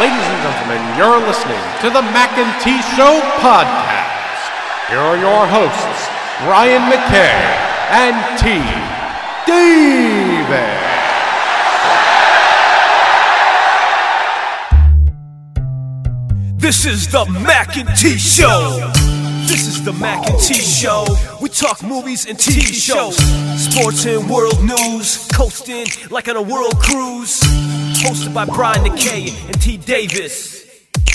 Ladies and gentlemen, you're listening to the Mac and T Show podcast. Here are your hosts, Brian Mackay and T. Davis. This is the Mac and T Show. This is the Mac and T Show. We talk movies and TV shows, sports and world news, coasting like on a world cruise. Hosted by Brian Mackay and T Davis.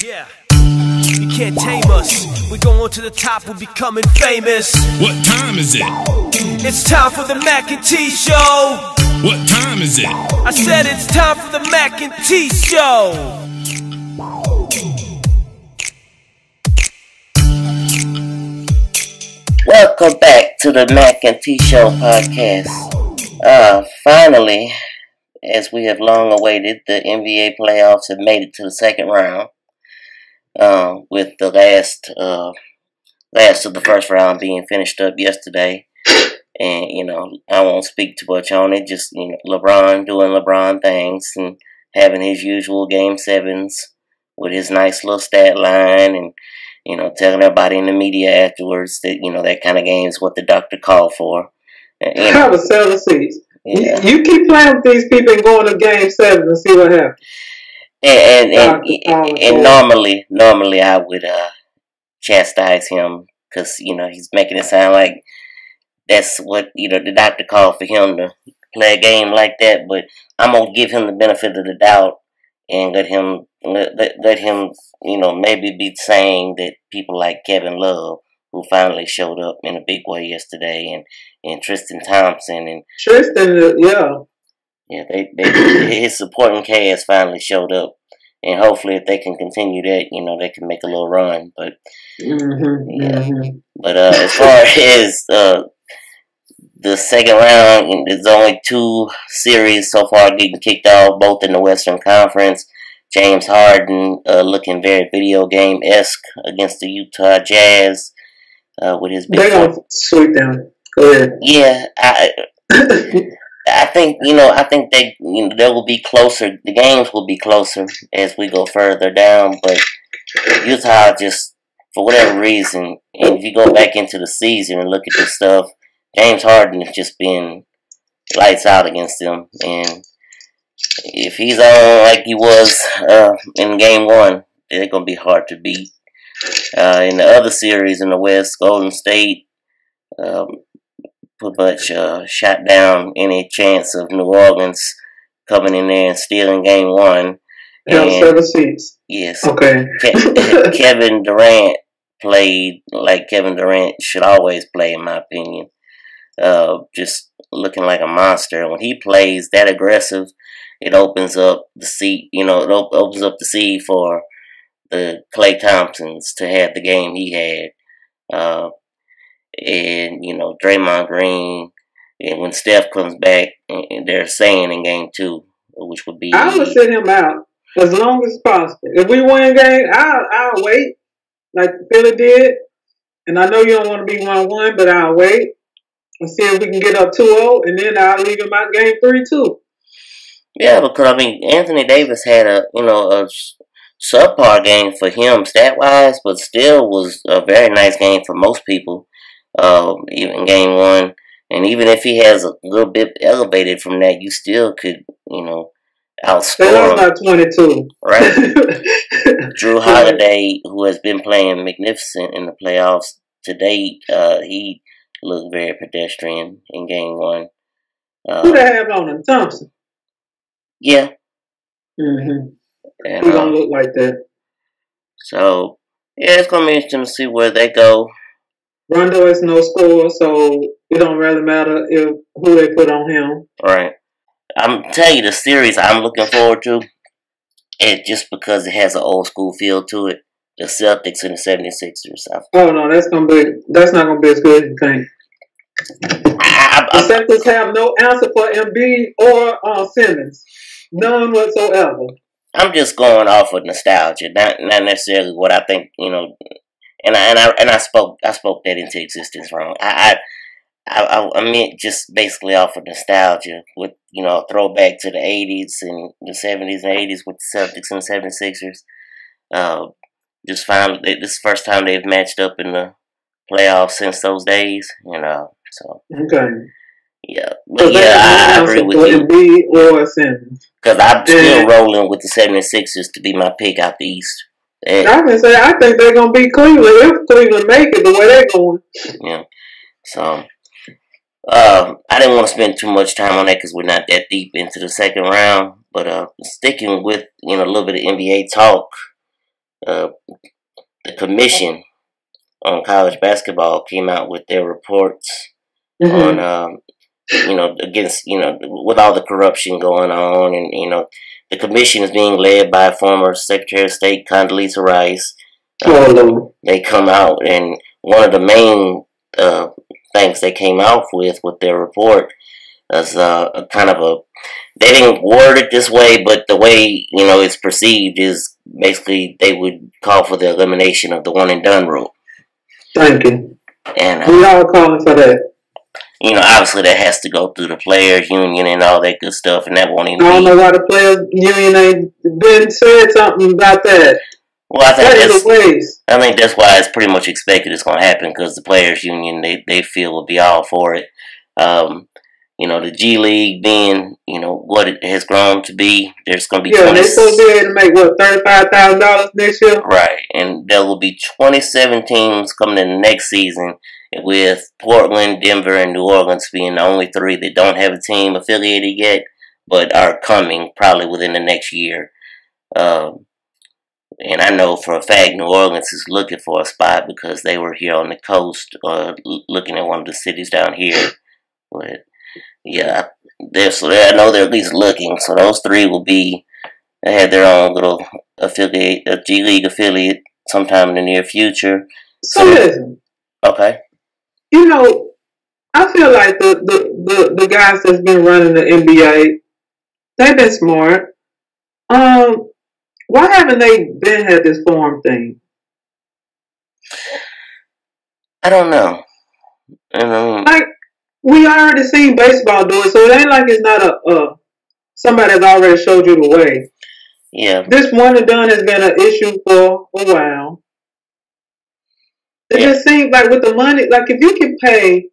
Yeah. You can't tame us. We're going to the top, we're becoming famous. What time is it? It's time for the Mac and T Show. What time is it? I said it's time for the Mac and T Show. Welcome back to the Mac and T Show podcast. Uh, finally, as we have long awaited, the NBA playoffs have made it to the second round. Uh, with the last uh, last of the first round being finished up yesterday, and you know I won't speak too much on it. Just you know LeBron doing LeBron things and having his usual game sevens with his nice little stat line and you know, telling everybody in the media afterwards that, you know, that kind of game is what the doctor called for. And, you know, Have a seven seats. Yeah. You, you keep playing with these people and going to game seven and see what happens. And and, and, and normally, normally I would uh, chastise him because you know he's making it sound like that's what you know the doctor called for him to play a game like that. But I'm gonna give him the benefit of the doubt and let him let, let, let him you know maybe be saying that people like Kevin Love who finally showed up in a big way yesterday and and Tristan Thompson and Tristan yeah yeah they, they his supporting cast finally showed up and hopefully if they can continue that you know they can make a little run but mm-hmm, yeah mm-hmm. but uh, as far as uh, the second round, there's only two series so far getting kicked off, both in the Western Conference. James Harden uh, looking very video game esque against the Utah Jazz uh, with his big. They're gonna sweep them. Yeah, I. I think you know. I think they you know, they will be closer. The games will be closer as we go further down. But Utah just, for whatever reason, and if you go back into the season and look at the stuff, James Harden has just been lights out against them, and if he's on like he was uh, in Game One, they're gonna be hard to beat. Uh, in the other series in the West, Golden State um, pretty much uh, shot down any chance of New Orleans coming in there and stealing Game One. Yeah, seven seats. Yes. Okay. Ke- Kevin Durant played like Kevin Durant should always play, in my opinion uh, just looking like a monster. When he plays that aggressive, it opens up the seat. You know, it op- opens up the seat for the Klay Thompsons to have the game he had. Uh, and you know, Draymond Green. And when Steph comes back, and they're saying in game two, which would be I would sit him out as long as possible. If we win game, I'll I'll wait like Philly did. And I know you don't want to be one one, but I'll wait and see if we can get up 2-0, and then I'll leave him out game three too. Yeah, because I mean Anthony Davis had a you know a subpar game for him stat wise, but still was a very nice game for most people. Um, even game one, and even if he has a little bit elevated from that, you still could you know outscore him. Not twenty two, right? Jrue Holiday, who has been playing magnificent in the playoffs to date, uh, he looked very pedestrian in game one. Uh, Who they have on him? Thompson. Yeah. Mm-hmm. And, he don't um, look like that. So yeah, it's gonna be interesting to see where they go. Rondo is no score, so it don't really matter if who they put on him. Right. I'm telling you the series I'm looking forward to. It just because it has an old school feel to it the Celtics and the 76ers. Oh no, that's gonna be that's not gonna be as good as you think. I, I, the Celtics have no answer for Embiid or uh, Simmons, none whatsoever. I'm just going off of nostalgia, not not necessarily what I think. You know, and I and I and I spoke I spoke that into existence wrong. I I, I, I meant just basically off of nostalgia with, you know, throwback to the 80s and the 70s and 80s with the Celtics and the 76ers. Uh, just found this is the first time they've matched up in the playoffs since those days, you know. So, Okay. yeah. So yeah, I, I agree with you. Embiid or Simmons. Because I'm still rolling with the 76ers to be my pick out the East. I can say I think they're gonna beat Cleveland if Cleveland make it the way they're going. Yeah. So, um, I didn't want to spend too much time on that because we're not that deep into the second round. But uh, sticking with you know a little bit of NBA talk, uh, the commission on college basketball came out with their reports Mm-hmm. on um, you know against you know with all the corruption going on, and you know the commission is being led by former Secretary of State Condoleezza Rice Oh they come out and one of the main uh, things they came out with with their report is uh, a kind of a they didn't word it this way but the way you know it's perceived is basically they would call for the elimination of the one and done rule Thank you. and uh, We all calling for that. You know obviously that has to go through the players union and all that good stuff and that won't even I don't know why the players union ain't been said something about that. well I think That that's. I think that's why it's pretty much expected it's going to happen because the players' union they, they feel will be all for it. Um, you know, the G League being you know what it has grown to be. There's going to be Yeah, 20, they supposed to be able to make what thirty five thousand dollars next year. right, and there will be 27 teams coming in the next season. With Portland, Denver, and New Orleans being the only three that don't have a team affiliated yet, but are coming probably within the next year. Um, and I know for a fact New Orleans is looking for a spot because they were here on the coast, uh, looking at one of the cities down here. But yeah, they're so they, I know they're at least looking. So those three will be they have their own little affiliate, a G League affiliate, sometime in the near future. So Okay. You know, I feel like the, the, the, the guys that's been running the NBA, they've been smart. Um, why haven't they been had this form thing? I don't know. And, um, Like we already seen baseball do it, so it ain't like it's not a uh somebody that's already showed you the way. yeah, This one and done has been an issue for a while. It Yeah. just seems like with the money, like if you can pay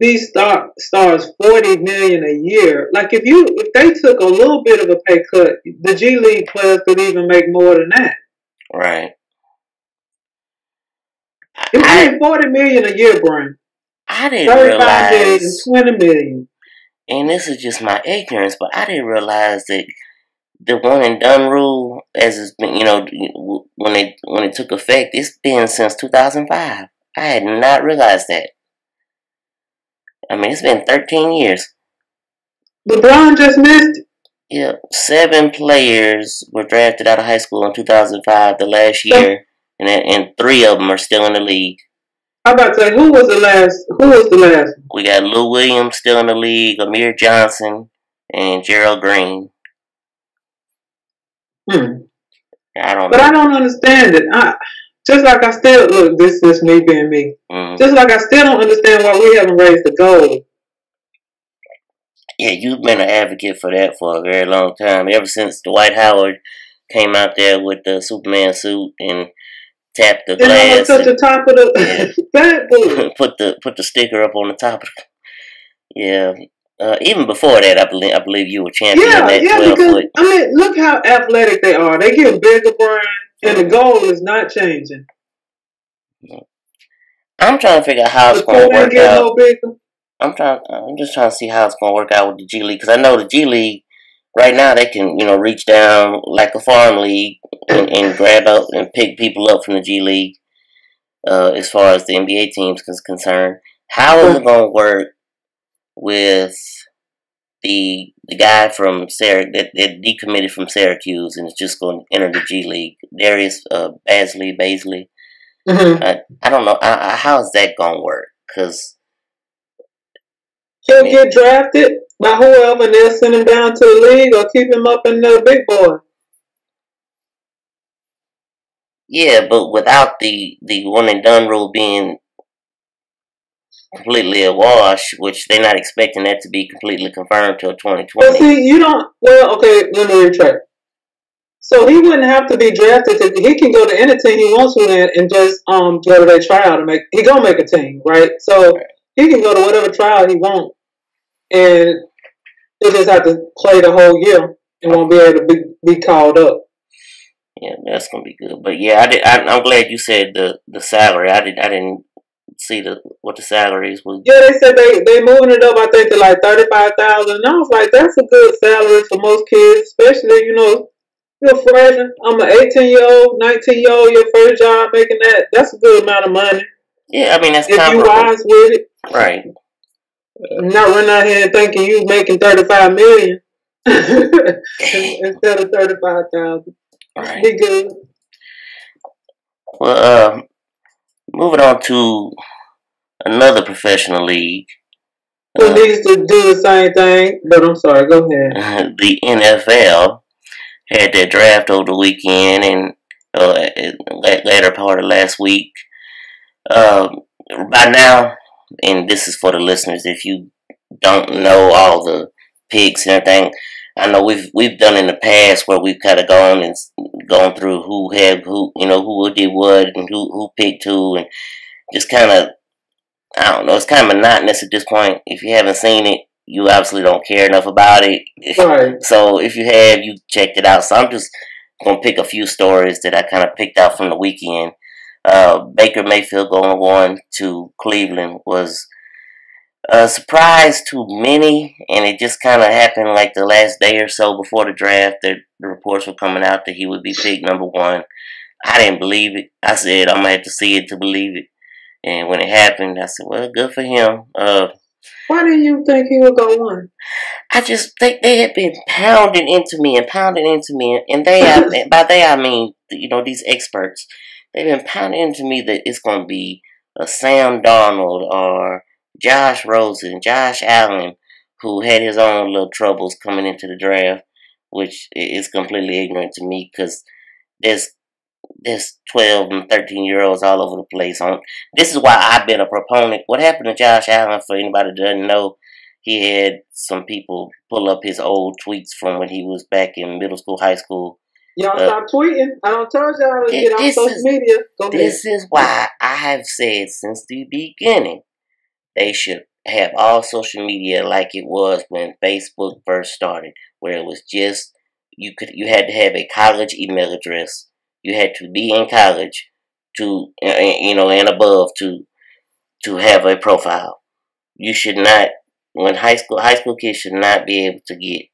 these star, stars forty million a year, like if you if they took a little bit of a pay cut, the G League players could even make more than that. right. If I, forty million a year, Brian, I didn't thirty-five million, realize. twenty million. and this is just my ignorance, but I didn't realize that the one and done rule, as it's been, you know, when it when it took effect, it's been since 2005. I had not realized that. I mean, it's been 13 years. LeBron just missed. it. Yeah, seven players were drafted out of high school in 2005, the last year, and and three of them are still in the league. I'm about to say who was the last? Who was the last? We got Lou Williams still in the league, Amir Johnson, and Gerald Green. Hmm. I don't But know. I don't understand it. I, just like I still look, this is me being me. Mhm. Just like I still don't understand why we haven't raised the goal. Yeah, you've been an advocate for that for a very long time. Ever since Dwight Howard came out there with the Superman suit and tapped the I glass to the top of the boy. put the put the sticker up on the top of the Yeah. Uh, even before that I believe I believe you were champion Yeah, that yeah, because foot. I mean, look how athletic they are. They get bigger, Brian, and the goal is not changing. I'm trying to figure out how The it's gonna work out. no. I'm trying. I'm just trying to see how it's gonna work out with the G League because I know the G League right now they can you know reach down like a farm league and, and grab up and pick people up from the G League. Uh, as far as the NBA teams is concerned, how is it gonna work with the the guy from Syrac that, that decommitted from Syracuse and is just going to enter the G League, Darius uh, Bazley, Baisley? Mm-hmm. I, I don't know. I, I, how is that gonna work? Because He'll get drafted by whoever, and they'll send him down to the league or keep him up in the big boy. Yeah, but without the the one and done rule being completely a wash, which they're not expecting that to be completely confirmed till But 2020. see, you don't. Well, okay, let me retract. So he wouldn't have to be drafted. To, he can go to any team he wants to and, and just um go to their tryout and make. He gonna make a team, right? So he can go to whatever trial he wants, and he just have to play the whole year and won't be able to be, be called up. Yeah, that's gonna be good. But yeah, I did. I, I'm glad you said the the salary. I did. I didn't see the what the salaries were. Yeah, they said they they moving it up. I think to like thirty five thousand. And I was like, that's a good salary for most kids, especially you know. You're a freshman. I'm an 18 year old, 19 year old. Your first job making that. That's a good amount of money. Yeah, I mean that's If you comparable, wise with it, right? not running out here thinking you making 35 million instead of 35,000. Right. Be good. Well, um, moving on to another professional league, Who uh, needs to do the same thing? But I'm sorry. Go ahead. the NFL had their draft over the weekend and uh, la- later part of last week. Um, by now, and this is for the listeners, if you don't know all the picks and everything, I know we've we've done in the past where we've kind of gone and gone through who had who, you know, who did what and who who picked who, and just kind of I don't know. It's kind of monotonous at this point. If you haven't seen it, you obviously don't care enough about it. Right. So if you have, you checked it out. So I'm just gonna pick a few stories that I kind of picked out from the weekend. Uh, Baker Mayfield going one to Cleveland was a surprise to many, and it just kind of happened like the last day or so before the draft. That the reports were coming out that he would be picked number one. I didn't believe it. I said I'm gonna have to see it to believe it. And when it happened, I said, "Well, good for him." Uh, Why do you think he would go one? I just think they had been pounding into me and pounding into me, and they, I, by they I mean you know these experts. They've been pounding into me that it's going to be a Sam Darnold or Josh Rosen, Josh Allen, who had his own little troubles coming into the draft, which is completely ignorant to me because there's there's 12 and 13 year olds all over the place. On this is why I've been a proponent. What happened to Josh Allen? For anybody that doesn't know, he had some people pull up his old tweets from when he was back in middle school, high school. Y'all Uh, stop tweeting. I don't tell y'all to get on social is- media. Go ahead. This is why I have said since the beginning they should have all social media like it was when Facebook first started, where it was just you could you had to have a college email address. You had to be in college to uh, uh, you know and above to to have a profile. You should not when high school high school kids should not be able to get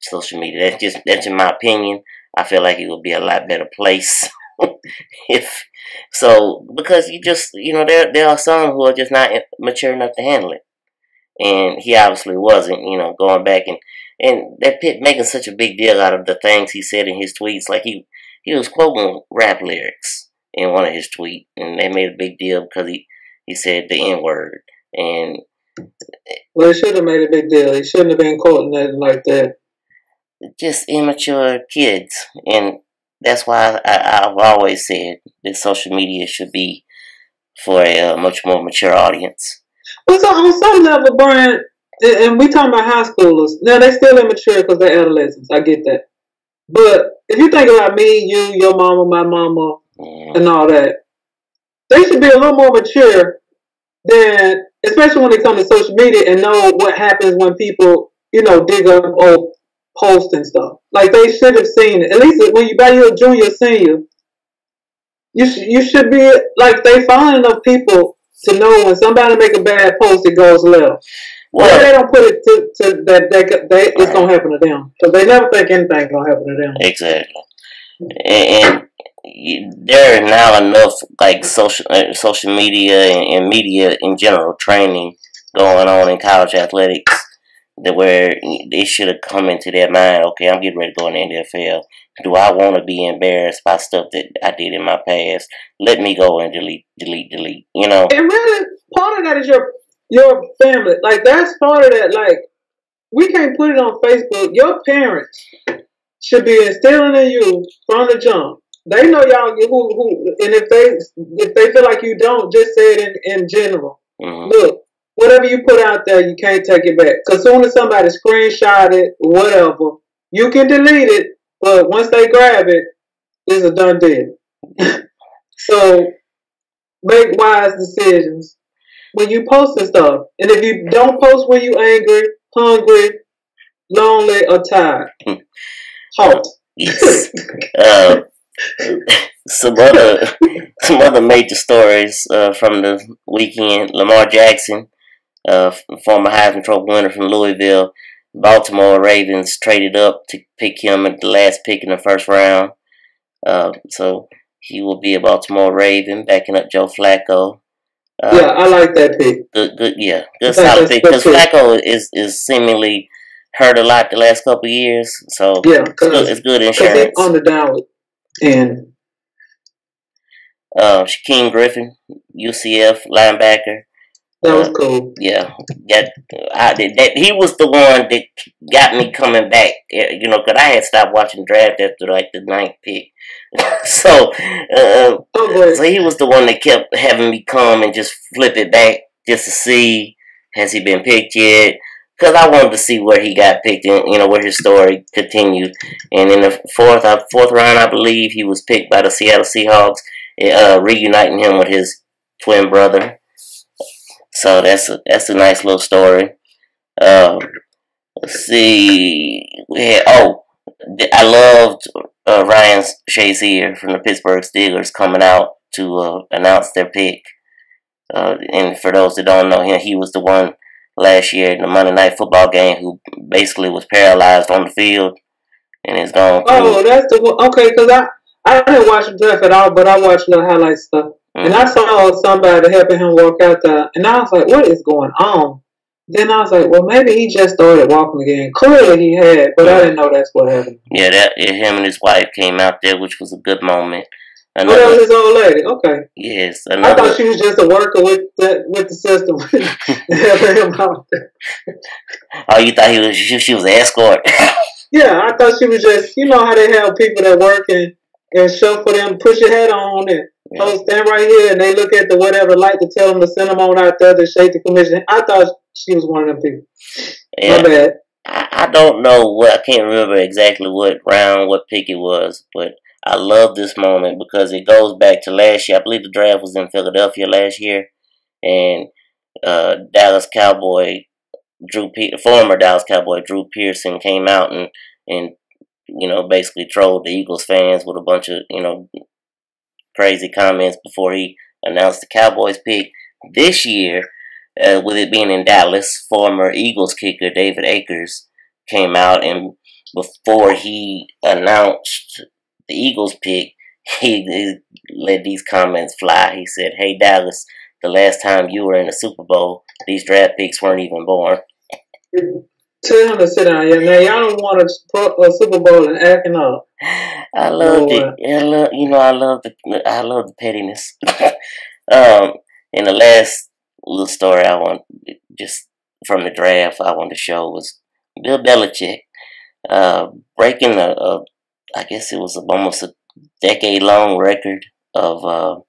social media. That's just that's in my opinion. I feel like it would be a lot better place if so because you just you know there there are some who are just not mature enough to handle it, and he obviously wasn't. You know, going back and and that Pitt making such a big deal out of the things he said in his tweets, like he he was quoting rap lyrics in one of his tweets, and they made a big deal because he he said the n word and Well, he should have made a big deal. He shouldn't have been quoting nothing like that. just immature kids, and that's why I, I've always said that social media should be for a uh, much more mature audience. Well, so on some level, Brian, and, and we talking about high schoolers. Now they're still immature because they're adolescents. I get that. But if you think about me, you, your mama, my mama, Yeah. and all that, they should be a little more mature than, especially when it comes to social media, and know what happens when people, you know, dig up old posts and stuff. Like they should have seen it. At least when you buy your junior, senior, you sh- you should be like they find enough people to know when somebody make a bad post, it goes left. Well, Well, they don't put it to, to that they, they it's gonna happen to them because they never think anything's gonna happen to them. exactly, and, and there are now enough like social uh, social media and, and media in general training going on in college athletics that where they should have come into their mind. Okay, I'm getting ready to go in the NFL. Do I want to be embarrassed by stuff that I did in my past? Let me go and delete, delete, delete. You know, And really, part of that is your your family. Like that's part of that. Like we can't put it on Facebook. Your parents should be instilling in you from the jump. They know y'all who who, and if they if they feel like you don't, just say it in in general. hmm Look, whatever you put out there, you can't take it back. Cause soon as somebody screenshot it, whatever, you can delete it, but once they grab it, it's a done deal. so make wise decisions when you posting stuff. And if you don't post when you're angry, hungry, lonely, or tired, halt. Yes. uh, some other some other major stories uh, from the weekend. Lamar Jackson, uh, former Heisman Trophy winner from Louisville, Baltimore Ravens traded up to pick him at the last pick in the first round. Uh, so he will be a Baltimore Raven, backing up Joe Flacco. Uh, yeah, I like that pick. Good, good, yeah, good solid pick because Flacco is is seemingly hurt a lot the last couple years. So yeah, it's good, it's good insurance. on the downward and. Uh, Shaquem Griffin, UCF linebacker. That was cool. Yeah, that I did. That he was the one that got me coming back. You know, because I had stopped watching draft after like the ninth pick. so, uh, oh, so he was the one that kept having me come and just flip it back just to see has he been picked yet. Because I wanted to see where he got picked, and you know where his story continued. And in the fourth, uh, fourth round, I believe he was picked by the Seattle Seahawks, uh, reuniting him with his twin brother. So that's a, that's a nice little story. Um, let's see. We had, oh, I loved uh, Ryan Shazier from the Pittsburgh Steelers coming out to uh, announce their pick. Uh, and for those that don't know him, he was the one last year in the Monday Night Football game who basically was paralyzed on the field and is gone. Oh, that's the one. Okay, because I I didn't watch the draft at all, but I watched the highlight stuff. Mm-hmm. And I saw somebody helping him walk out there, and I was like, what is going on? Then I was like, well, maybe he just started walking again. Clearly he had, but I didn't know that's what happened. Yeah, that yeah, him and his wife came out there, which was a good moment. Another, oh, that was his old lady. Okay. Yes. Another, I thought she was just a worker with the with the system, helping him out there. Oh, you thought he was she, she was an escort? yeah, I thought she was just you know how they have people that work and and show for them, push your head on and yeah. oh, stand right here, and they look at the whatever light to tell them to send them on out there to shake the commission. I thought she was one of them people. Yeah. My bad. I, I don't know what I can't remember exactly what round, what pick it was, but I love this moment because it goes back to last year. I believe the draft was in Philadelphia last year, and uh, Dallas Cowboy Drew Pe- former Dallas Cowboy Drew Pearson came out and and you know, basically trolled the Eagles fans with a bunch of, you know, crazy comments before he announced the Cowboys pick. This year, uh, with it being in Dallas, former Eagles kicker David Akers came out and before he announced the Eagles pick, he, he let these comments fly. He said, Hey Dallas, the last time you were in the Super Bowl, these draft picks weren't even born. Tell him to sit down. Yeah, now y'all don't want a, a Super Bowl and acting up. I love it. I love you know I love the I love the pettiness. um, in the last little story I want just from the draft I want to show was Bill Belichick uh, breaking a, a I guess it was almost a decade long record of uh,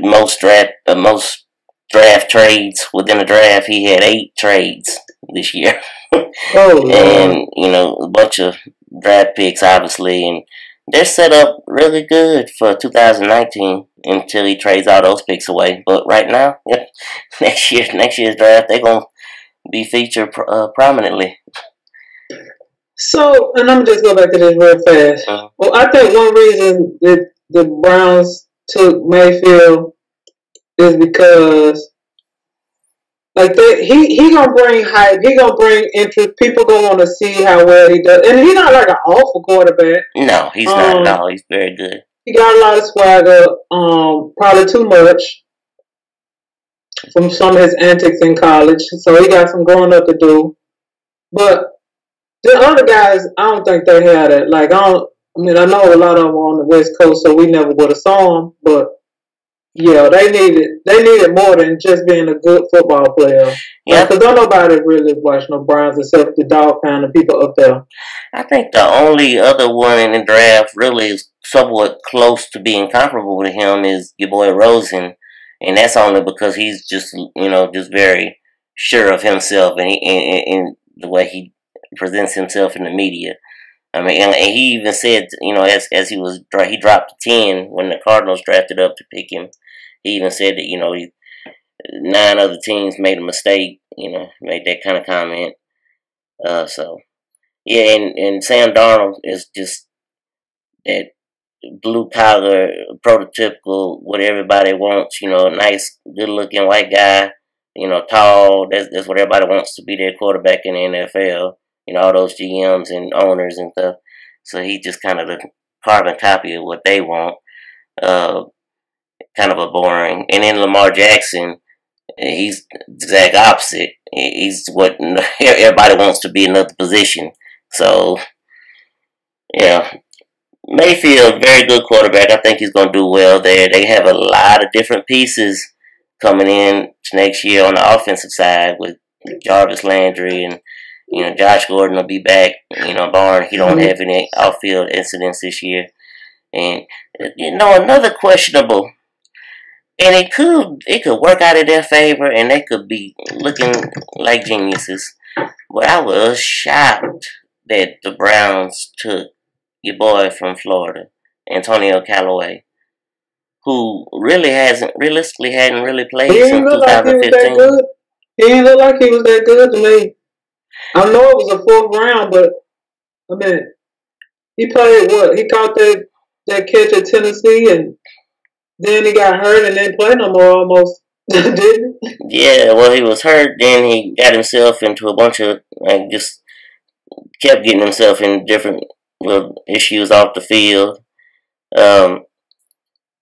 most draft uh, most draft trades within a draft. He had eight trades this year. oh, and you know a bunch of draft picks, obviously, and they're set up really good for 2019 until he trades all those picks away. But right now, next year, next year's draft, they're gonna be featured uh, prominently. So, and I'm just go back to this real fast. Uh-huh. Well, I think one reason that the Browns took Mayfield is because like that, he he gonna bring hype. He gonna bring interest. People gonna want to see how well he does, and he's not like an awful quarterback. No, he's um, not. No, he's very good. He got a lot of swagger. Um, probably too much from some of his antics in college. So he got some growing up to do. But the other guys, I don't think they had it. Like I don't. I mean, I know a lot of them on the West Coast, so we never would have saw them. But yeah, they needed they needed more than just being a good football player. Yeah, because don't nobody really watch no Browns except the dog pound and people up there. I think the only other one in the draft really is somewhat close to being comparable to him is your boy Rosen, and that's only because he's just you know just very sure of himself and he and, and the way he presents himself in the media. I mean, and, and he even said, you know, as as he was he dropped ten when the Cardinals drafted up to pick him. He even said that you know he, nine other teams made a mistake. You know, made that kind of comment. Uh, so yeah, and and Sam Darnold is just that blue collar, prototypical, what everybody wants. You know, nice, good looking white guy. You know, tall. That's that's what everybody wants to be their quarterback in the NFL you know, all those GMs and owners and stuff. So he's just kind of the carbon copy of what they want. Uh, kind of a boring. And then Lamar Jackson, he's the exact opposite. He's what everybody wants to be in another position. So, yeah. Mayfield, very good quarterback. I think he's going to do well there. They have a lot of different pieces coming in next year on the offensive side with Jarvis Landry and you know, Josh Gordon will be back. You know, Barn, he don't have any outfield incidents this year. And you know, another questionable, and it could it could work out in their favor, and they could be looking like geniuses. But I was shocked that the Browns took your boy from Florida, Antonio Callaway, who really hasn't realistically hadn't really played since 2015. Like he, he didn't look like he was that good to me. I know it was a fourth round, but I mean, he played what? He caught that that catch at Tennessee, and then he got hurt and didn't play no more. Almost didn't. Yeah, well, he was hurt. Then he got himself into a bunch of like just kept getting himself in different little issues off the field. Um,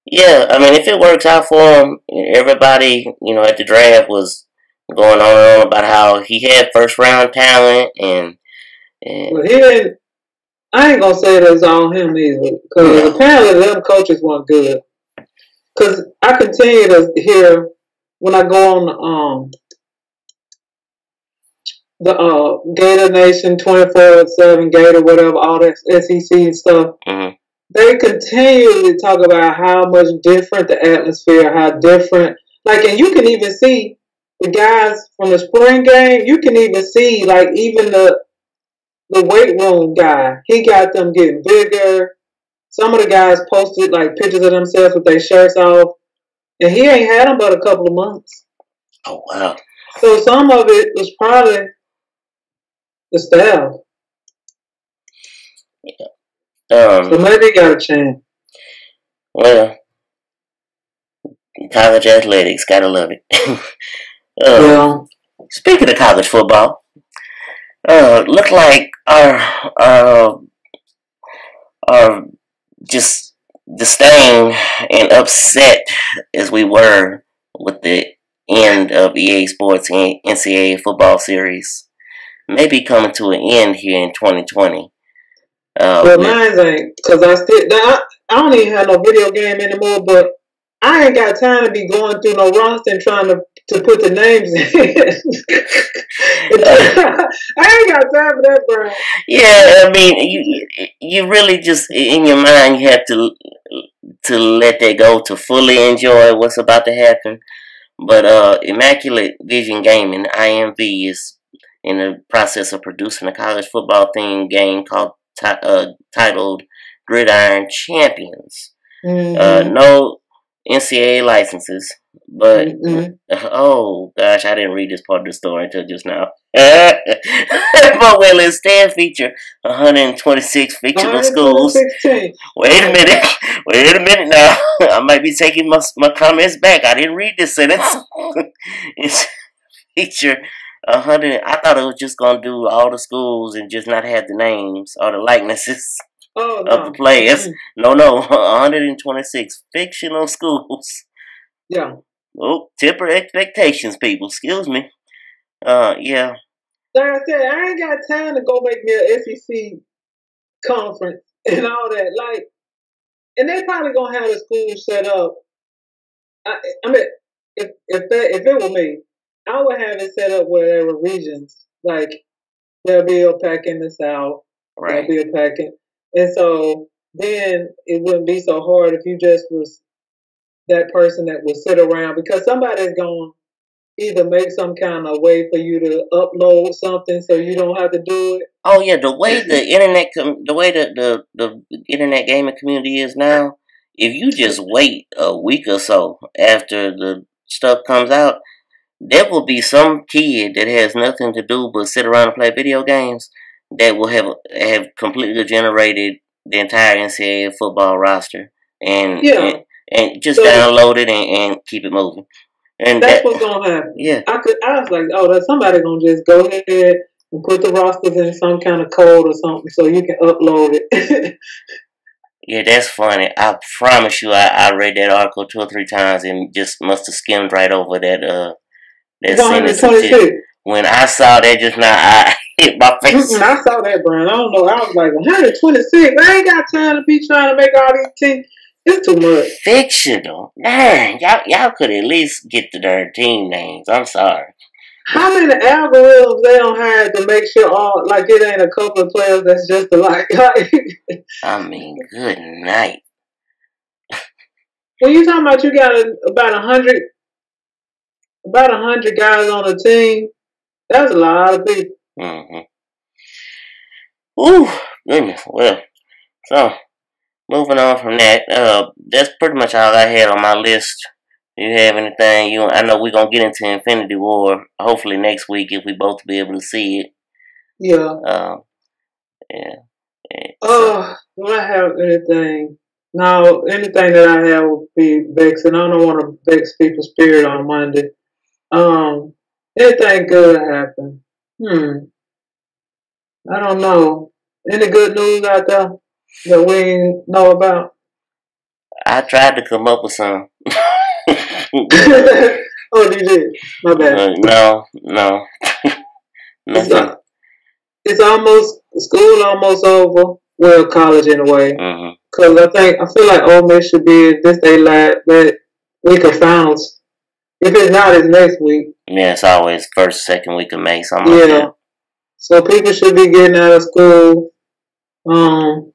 yeah, I mean, if it works out for him, everybody, you know, at the draft was going on and on about how he had first round talent and. and well, he didn't. I ain't gonna say that's on him either, because yeah. apparently them coaches weren't good. Because I continue to hear when I go on um, the uh, Gator Nation 24 7 Gator, whatever, all that SEC and stuff, mm-hmm. they continually talk about how much different the atmosphere, how different, like, and you can even see the guys from the spring game, you can even see like even the the weight room guy, he got them getting bigger. Some of the guys posted like pictures of themselves with their shirts off, and he ain't had them but a couple of months. Oh wow! So some of it was probably the staff. Yeah. Um, so maybe he got a chance. Well, college athletics, gotta love it. Uh, yeah. Speaking of college football, uh, look like our our our just disdain and upset as we were with the end of EA Sports NCAA football series may be coming to an end here in 2020. Uh, well, mine ain't because I still I, I don't even have no video game anymore. But I ain't got time to be going through no roster and trying to to put the names in. I ain't got time for that, bro. Yeah, I mean, you you really just in your mind you have to to let that go to fully enjoy what's about to happen. But uh, Immaculate Vision Gaming (IMV) is in the process of producing a college football themed game called uh, titled Gridiron Champions. Mm-hmm. Uh, no NCAA licenses, but mm-hmm. oh gosh, I didn't read this part of the story until just now. but will instead feature 126 fictional schools. Wait a minute, wait a minute now. I might be taking my my comments back. I didn't read this sentence. it's feature 100. I thought it was just gonna do all the schools and just not have the names or the likenesses. Oh, no. of the players. No, no, 126 fictional schools. Yeah. Oh, temper expectations, people. Excuse me. Uh, yeah. Like I said, I ain't got time to go make me a SEC conference and all that. Like, and they probably gonna have the school set up. I, I mean, if if that, if it were me, I would have it set up where there were regions. Like there'll be a pack in the south, right. there'll be a pack in, and so then it wouldn't be so hard if you just was that person that would sit around because somebody's going to either make some kind of way for you to upload something so you don't have to do it. Oh yeah, the way the internet, com- the way the, the the internet gaming community is now, if you just wait a week or so after the stuff comes out, there will be some kid that has nothing to do but sit around and play video games that will have have completely generated the entire NCAA football roster and Yeah. and, and just So- download it and, and keep it moving. And That's that, what's gonna happen. yeah, I could. I was like, oh, that somebody gonna just go ahead and put the rosters in some kind of code or something so you can upload it. yeah, that's funny. I promise you, I, I read that article two or three times and just must have skimmed right over that uh that sentence. When I saw that just now, I hit my face. Mm-mm, I saw that, Brian. I don't know. I was like, 126. I ain't got time to be trying to make all these teams. It's too much. Fictional, man. Y'all, y'all could at least get the darn team names. I'm sorry. How many algorithms they don't have to make sure all like it ain't a couple of players that's just alike? Like, I mean, good night. when you talking about you got a, about a hundred, about a hundred guys on a team, that's a lot of people. Mm-hmm. Ooh, goodness. Well, so moving on from that, uh, that's pretty much all I had on my list. Do you have anything you? I know we're gonna get into Infinity War hopefully next week if we both be able to see it. Yeah. Um, yeah. yeah. Oh, do I have anything? No, anything that I have will be vexing. I don't want to vex people's spirit on Monday. Um, anything good happen? Hmm. I don't know. Any good news out there that we know about? I tried to come up with some. oh, you did. My bad. Uh, no, no, It's, nothing. uh, it's almost school almost over. Well, college in a way. hmm Cause I think I feel like Ole Miss should be this day last that week of finals. If it's not, it's next week. Yeah, it's always first, second week of May, something like Yeah. that. So people should be getting out of school. Um.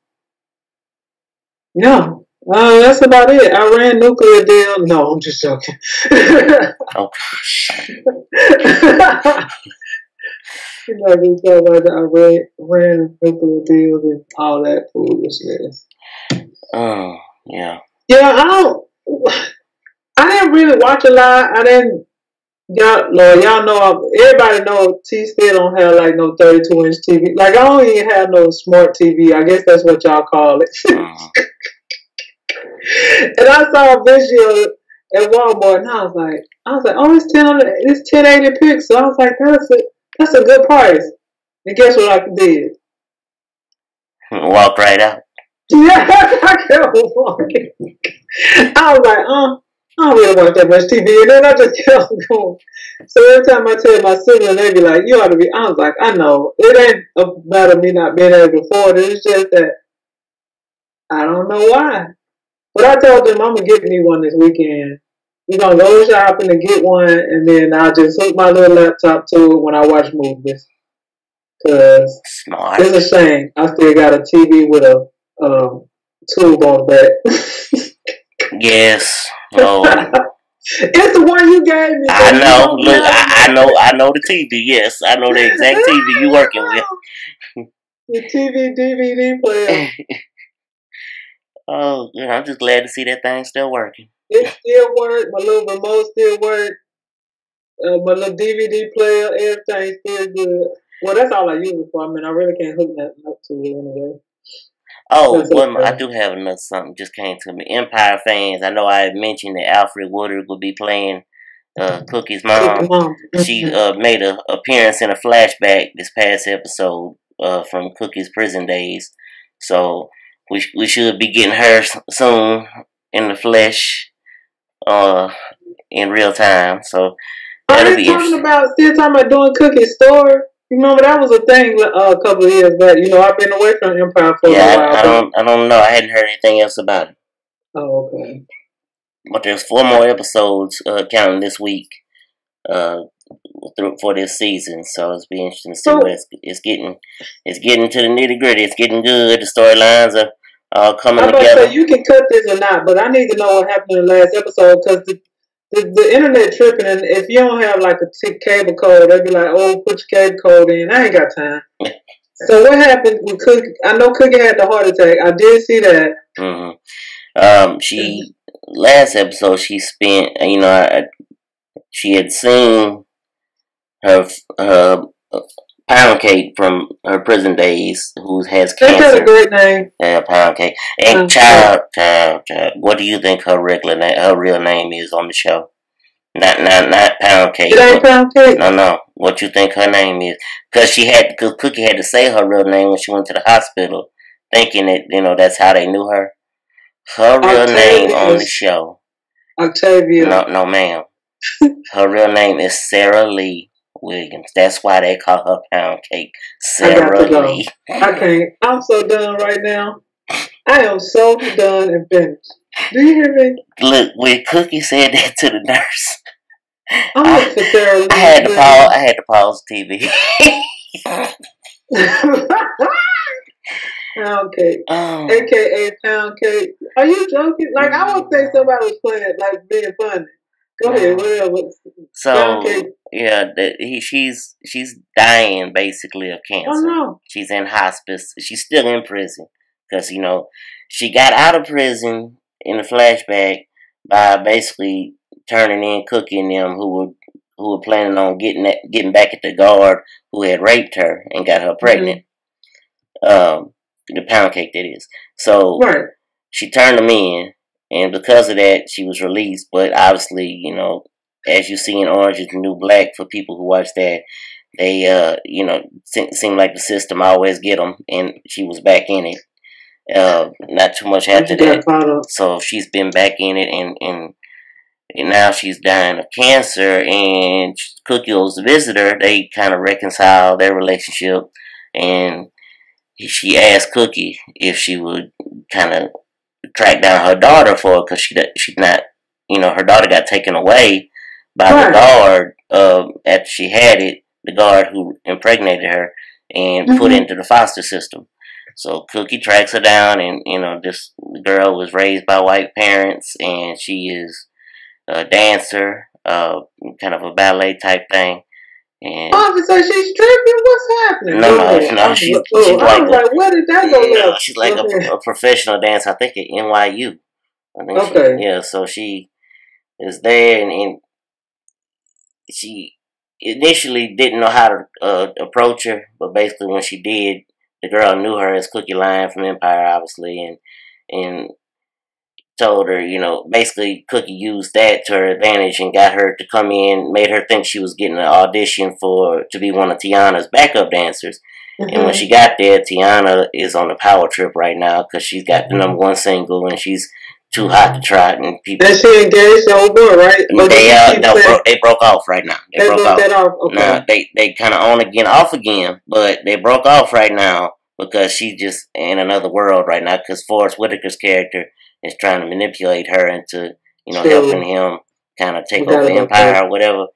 Yeah. Uh, that's about it. Iran nuclear deal. No, I'm just joking. Oh, gosh. You're not gonna talk about the Iran, Iran nuclear deal and all that foolishness. oh, yeah. Yeah, I don't. I didn't really watch a lot. I didn't. Y'all, Lord, y'all know. I'm, everybody know T still don't have like no 32 inch TV. Like I don't even have no smart TV. I guess that's what y'all call it. And I saw a video at Walmart, and I was like, I was like, oh, it's 10, it's 1080 pixels. I was like, that's a that's a good price. And guess what I did? Walked right out. Yeah, I kept walking. I was like, uh, I don't really watch that much TV. And then I just kept going. So every time I tell my sibling, they be like, you ought to be. I was like, I know. It ain't about me not being able to afford it. It's just that I don't know why. But I told them I'm going to get me one this weekend. We're going to go shopping and get one. And then I'll just hook my little laptop to it when I watch movies. Because it's a shame. I still got a TV with a um, tube on the back. Yes. Oh, it's the one you gave me. I know. Look, I, I know. I know the TV. Yes, I know the exact TV you working with. The TV DVD player. Oh. I'm just glad to see that thing still working. It still works. My little remote still works. Uh, my little DVD player, everything still good. Well, that's all I use it for. I mean, I really can't hook nothing up to it anyway. Oh, one. I do have another something just came to me. Empire fans. I know I had mentioned that Alfre Woodard would be playing uh, Cookie's mom. She uh, made an appearance in a flashback this past episode uh, from Cookie's prison days. So we sh- we should be getting her soon in the flesh, uh, in real time. So Are they be talking about still talking about doing Cookie's store? You remember that was a thing uh, a couple of years back. You know, I've been away from Empire for Yeah, a while. I, I don't I don't know. I hadn't heard anything else about it. Oh, okay. But there's four more episodes uh, counting this week uh, through, for this season. So it's be interesting to see So- what it's, it's getting. It's getting to the nitty gritty. It's getting good. The storylines are, all coming I'm together. say you can cut this or not, but I need to know what happened in the last episode because the, the the internet tripping, and if you don't have like a t- cable code, they'd be like, "Oh, put your cable code in." I ain't got time. so what happened with Cookie? I know Cookie had the heart attack. I did see that. Mm-hmm. Um, she last episode she spent. You know, I, she had seen her her pound cake from her prison days, who has They got a great name. Yeah, pound cake. And Mm. child, child, child. What do you think her regular name, her real name is on the show? Not, not, not pound cake. It ain't pound cake. no, no. What you think her name is? Because she had, cause Cookie had to say her real name when she went to the hospital, thinking that you know that's how they knew her. Her real name on the show. Octavia. No, no, ma'am. Her real name is Sarah Lee Williams. That's why they call her Pound Cake. I Sarah go. Lee. I can't. I'm so done right now. I am so done and finished. Do you hear me? Look, when Cookie said that to the nurse, I'm I- Lee. I had to pause. I had to pause TV. pound cake, um, oh, aka pound cake. Are you joking? Like I mm. would think somebody was playing, like being funny. Go ahead, so cake. yeah, that he, she's she's dying basically of cancer. Oh no. She's in hospice. She's still in prison because you know she got out of prison in the flashback by basically turning in Cookie and them who were who were planning on getting at, getting back at the guard who had raped her and got her pregnant. Um, the pound cake that is. So Right. she turned them in, and because of that, she was released. But obviously, you know, as you see in Orange is the New Black, for people who watch that, they, uh, you know, se- seem like the system always get them, and she was back in it. Uh, not too much after that, got caught up. so she's been back in it, and and, and now she's dying of cancer. And Cookie was the visitor. They kind of reconcile their relationship, and she asked Cookie if she would kind of track down her daughter for because she she's not, you know, her daughter got taken away by the guard uh, after she had it, the guard who impregnated her and put Mhm. into the foster system. So Cookie tracks her down, and you know, this girl was raised by white parents, and she is a dancer, uh, kind of a ballet type thing. And Oh, so she's tripping. What's happening? No, no, no, I was- she's- oh, I like a- like, where did that go? yeah, she's like a, a professional dancer. I think at NYU. I think she- Okay. yeah, so she is there, and, and she initially didn't know how to uh, approach her, but basically when she did, the girl knew her as Cookie Lyon from Empire, obviously, and and told her, you know, basically Cookie used that to her advantage and got her to come in, made her think she was getting an audition for to be one of Tiana's backup dancers. And when Mhm. she got there, Tiana is on a power trip right now because she's got the number one single and she's too hot to trot. And people, And she engaged the old boy, right? Or did they uh, no, bro, they broke off right now. They, They broke off. that off. Okay. Now they they kind of on again, off again, but they broke off right now because she's just in another world right now. Because Forest Whitaker's character is trying to manipulate her into you know True. helping him kind of take over the empire that. or whatever.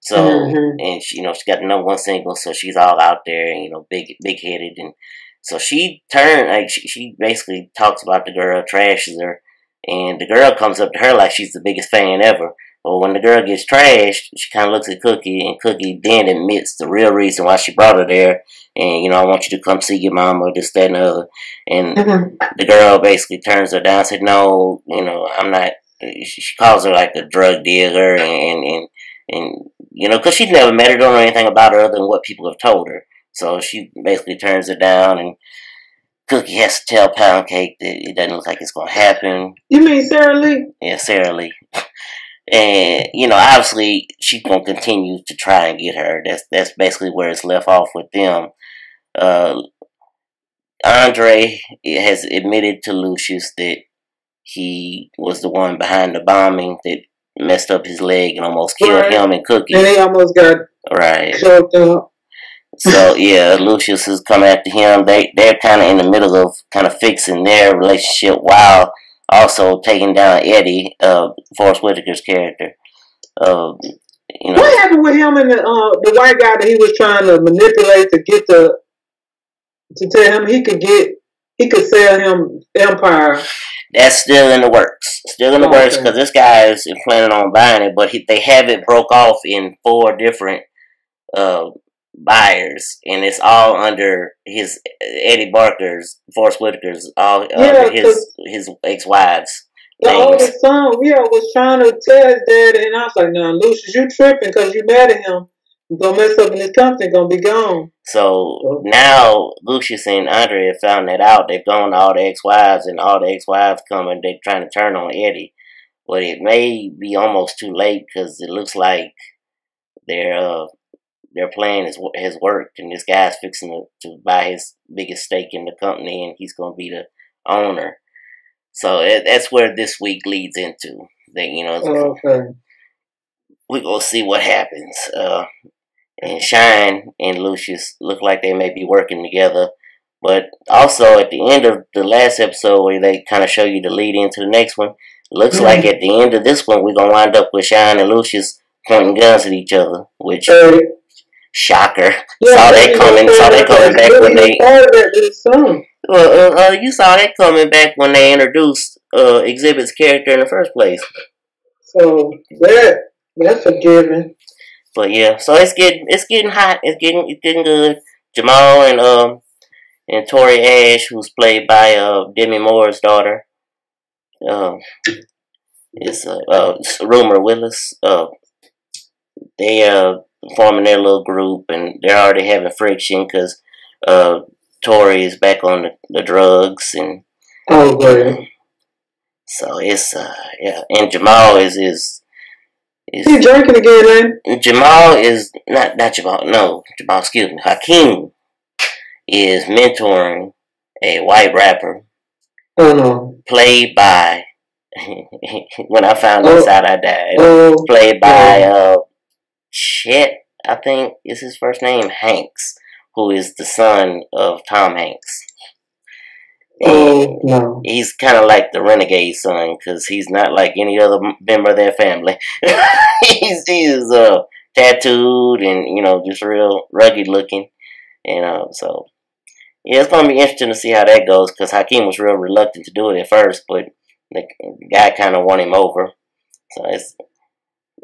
So Mhm. and she, you know she got the number one single, so she's all out there and you know big big headed and so she turned like she, she basically talks about the girl, trashes her, and the girl comes up to her like she's the biggest fan ever. But when the girl gets trashed, she kind of looks at Cookie, and Cookie then admits the real reason why she brought her there. And you know, I want you to come see your mama, this, that, and the other. And Mhm. the girl basically turns her down, and said, "No, you know, I'm not." She she calls her like a drug dealer, and and and you know, because she's never met her, don't know anything about her other than what people have told her. So she basically turns her down, and Cookie has to tell Pound Cake that it doesn't look like it's gonna happen. You mean Sarah Lee? Yeah, Sarah Lee. And you know, obviously, she's gonna continue to try and get her. That's that's basically where it's left off with them. Uh, Andre has admitted to Lucius that he was the one behind the bombing that messed up his leg and almost killed Right. him and Cookie. And he almost got Right. choked up. So yeah, Lucius has come after him. They they're kind of in the middle of kind of fixing their relationship while also taking down Eddie, uh, Forest Whitaker's character. Uh, you know, What happened with him and the uh, the white guy that he was trying to manipulate to get the to tell him he could get he could sell him Empire. That's still in the works. Still in the Oh, works okay. because this guy is planning on buying it, but he, they have it broke off in four different uh, buyers, and it's all under his Eddie Barker's, Forest Whitaker's, all Yeah, under his his ex wives. The oldest son, yeah, was trying to tell his dad, and I was like, "No, Lucius, you tripping because you mad at him. You gonna mess up in his company, gonna be gone." So now Lucius and Andre have found that out. They've gone to all the ex-wives, and all the ex-wives come and they're trying to turn on Eddie. But it may be almost too late because it looks like their uh, their plan is, has worked, and this guy's fixing to, to buy his biggest stake in the company, and he's going to be the owner. So it, that's where this week leads into. That you know, Oh, okay. we're gonna see what happens. Uh, and Shine and Lucius look like they may be working together. But also at the end of the last episode where they kind of show you the lead into the next one, looks Mhm. like at the end of this one we're gonna wind up with Shine and Lucius pointing guns at each other, which Hey, shocker. yeah, saw that coming. Saw that coming back when they. part of that with. Well, uh, uh, you saw that coming back when they introduced uh, Xzibit's character in the first place. So that that's a given. But yeah, so it's getting it's getting hot. It's getting it's getting good. Jamal and um and Tory Ash, who's played by uh Demi Moore's daughter, um, is uh, uh Rumer Willis. Uh, they uh forming their little group, and they're already having friction because uh Tory is back on the, the drugs, and Oh, great. so it's uh yeah, and Jamal is is is He drinking again, man. Jamal is not not Jamal. No, Jamal. Excuse me. Hakeem is mentoring a white rapper Oh no. played by. when I found this Oh. out, I died. Oh, Played by uh, Chet. I think is his first name Hanks, who is the son of Tom Hanks. oh no. He's kind of like the renegade son because he's not like any other member of their family. he's he's uh tattooed and you know just real rugged looking, and uh, so yeah, it's gonna be interesting to see how that goes because Hakeem was real reluctant to do it at first, but the guy kind of won him over. So it's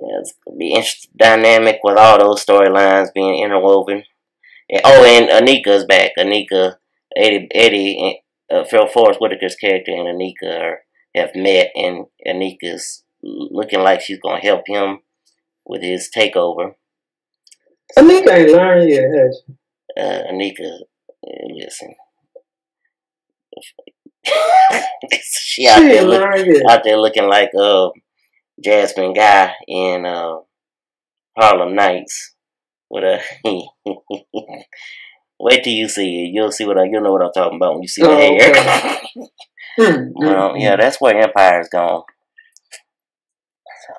yeah, it's gonna be interesting dynamic with all those storylines being interwoven. And, oh, and Anika's back. Anika, Eddie, Eddie, uh, Phil Forest Whitaker's character and Anika are, have met, and Anika's looking like she's gonna help him with his takeover. I ain't learned yet. has she? Uh, Anika, uh, listen, she out She there look, out there looking like uh Jasmine Guy in uh, Harlem Nights. With a wait till you see it, you'll see what I you'll know what I'm talking about when you see the Oh, hair. okay. Hmm, well, hmm, yeah, that's where Empire's gone. So,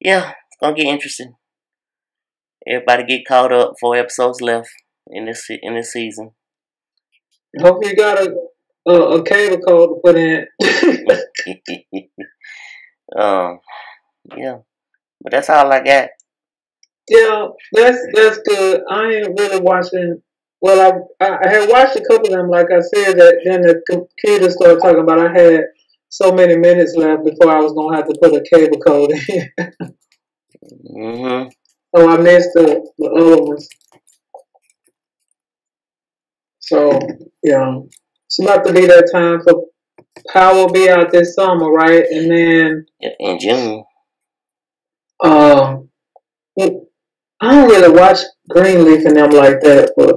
yeah, it's gonna get interesting. Everybody get caught up. Four episodes left in this in this season. hmm. Hope you got a, a a cable code to put in. um, yeah, but that's all I got. yeah, that's that's good. I ain't really watching. Well, I I had watched a couple of them. Like I said, that then the computer started talking about. I had so many minutes left before I was gonna have to put a cable code in. hmm Oh, I missed the, the other ones. So, yeah. It's about to be that time for Power will be out this summer, right? And then, In June. um, I don't really watch Greenleaf and them like that, but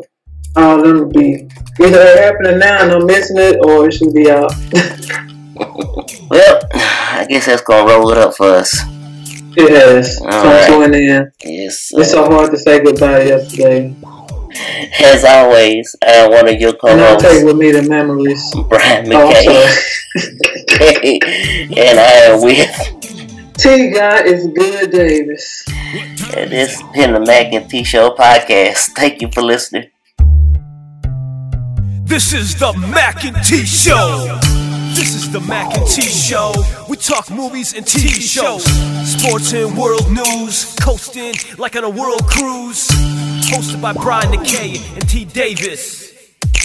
all of them be either happening now and I'm missing it, or it should be out. Well, I guess that's gonna roll it up for us. It has. All right. to an end. Yes. It's so hard to say goodbye yesterday. As always, I am one of your co And I'll take co-hosts, with me the memories. Brian Also, Mackay, and I am with. T guy is good, Davis. And this has been the Mac and T Show podcast. Thank you for listening. This is the Mac and T Show. This is the Mac and T Show. We talk movies and TV shows, sports and world news, coasting like on a world cruise. Hosted by Brian Mackay and T Davis.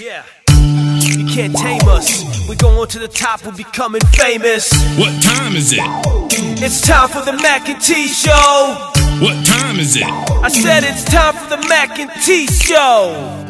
Yeah. You can't tame us. We're going to the top, we're becoming famous. What time is it? It's time for the Mac and T Show. What time is it? I said it's time for the Mac and T Show.